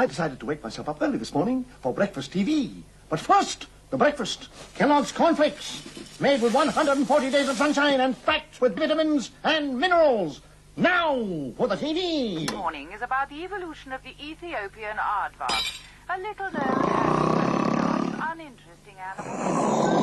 I decided to wake myself up early this morning for breakfast TV. But first, the breakfast. Kellogg's cornflakes, made with 140 days of sunshine and packed with vitamins and minerals. Now for the TV. Morning is about the evolution of the Ethiopian aardvark, a little known and uninteresting animal.